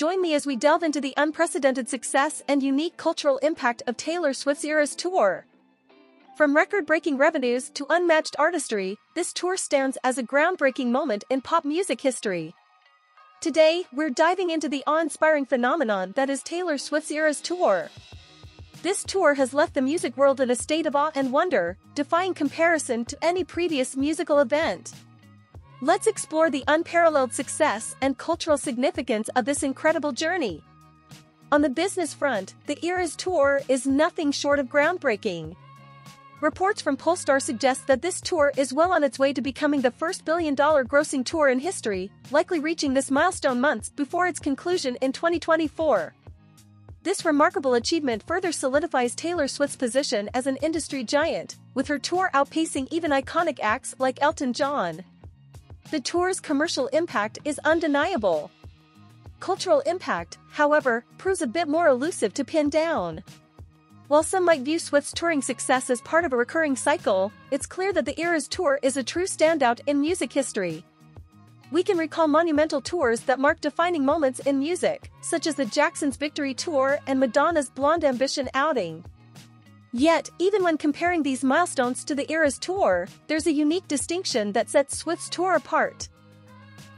join me as we delve into the unprecedented success and unique cultural impact of Taylor Swift's Eras Tour. From record-breaking revenues to unmatched artistry, this tour stands as a groundbreaking moment in pop music history. Today, we're diving into the awe-inspiring phenomenon that is Taylor Swift's Eras Tour. This tour has left the music world in a state of awe and wonder, defying comparison to any previous musical event. Let's explore the unparalleled success and cultural significance of this incredible journey. On the business front, the Eras Tour is nothing short of groundbreaking. Reports from Pollstar suggest that this tour is well on its way to becoming the first billion-dollar grossing tour in history, likely reaching this milestone months before its conclusion in 2024. This remarkable achievement further solidifies Taylor Swift's position as an industry giant, with her tour outpacing even iconic acts like Elton John. The tour's commercial impact is undeniable. Cultural impact, however, proves a bit more elusive to pin down. While some might view Swift's touring success as part of a recurring cycle, it's clear that the Eras Tour is a true standout in music history. We can recall monumental tours that mark defining moments in music, such as the Jacksons' Victory Tour and Madonna's Blonde Ambition outing. Yet, even when comparing these milestones to the Eras Tour, there's a unique distinction that sets Swift's tour apart.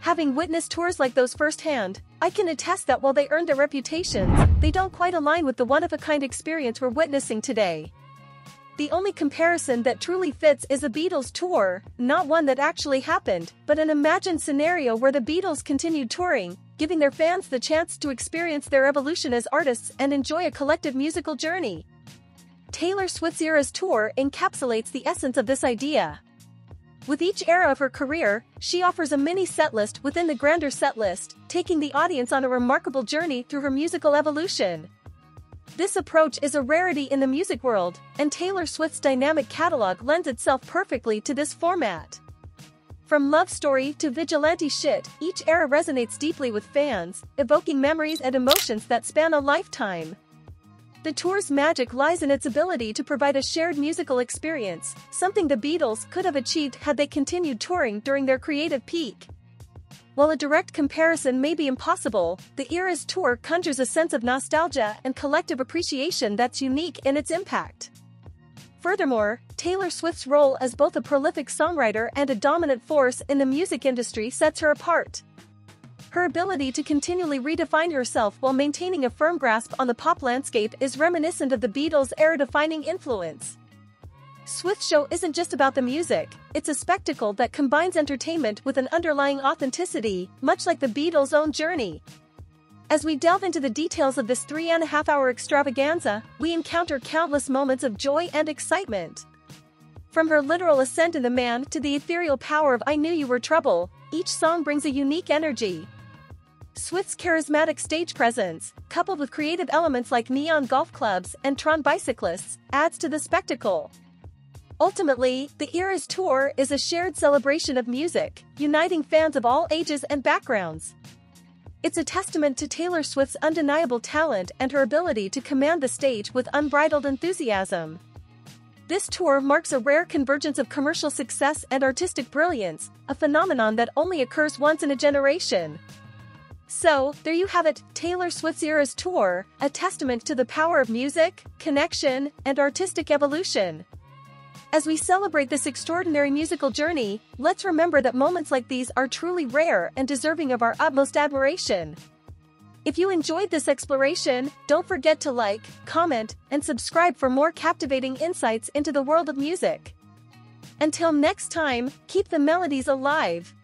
Having witnessed tours like those firsthand, I can attest that while they earned their reputations, they don't quite align with the one-of-a-kind experience we're witnessing today. The only comparison that truly fits is a Beatles tour, not one that actually happened, but an imagined scenario where the Beatles continued touring, giving their fans the chance to experience their evolution as artists and enjoy a collective musical journey. Taylor Swift's Eras Tour encapsulates the essence of this idea. With each era of her career, she offers a mini setlist within the grander setlist, taking the audience on a remarkable journey through her musical evolution. This approach is a rarity in the music world, and Taylor Swift's dynamic catalog lends itself perfectly to this format. From love story to vigilante shit, each era resonates deeply with fans, evoking memories and emotions that span a lifetime. The tour's magic lies in its ability to provide a shared musical experience, something the Beatles could have achieved had they continued touring during their creative peak. While a direct comparison may be impossible, the Eras Tour conjures a sense of nostalgia and collective appreciation that's unique in its impact. Furthermore, Taylor Swift's role as both a prolific songwriter and a dominant force in the music industry sets her apart. Her ability to continually redefine herself while maintaining a firm grasp on the pop landscape is reminiscent of the Beatles' era-defining influence. Swift Show isn't just about the music, it's a spectacle that combines entertainment with an underlying authenticity, much like the Beatles' own journey. As we delve into the details of this three and a half hour extravaganza, we encounter countless moments of joy and excitement. From her literal ascent in the man to the ethereal power of I Knew You Were Trouble, each song brings a unique energy, Swift's charismatic stage presence, coupled with creative elements like neon golf clubs and Tron bicyclists, adds to the spectacle. Ultimately, the Eras Tour is a shared celebration of music, uniting fans of all ages and backgrounds. It's a testament to Taylor Swift's undeniable talent and her ability to command the stage with unbridled enthusiasm. This tour marks a rare convergence of commercial success and artistic brilliance, a phenomenon that only occurs once in a generation. So, there you have it, Taylor Swift's Eras Tour, a testament to the power of music, connection, and artistic evolution. As we celebrate this extraordinary musical journey, let's remember that moments like these are truly rare and deserving of our utmost admiration. If you enjoyed this exploration, don't forget to like, comment, and subscribe for more captivating insights into the world of music. Until next time, keep the melodies alive.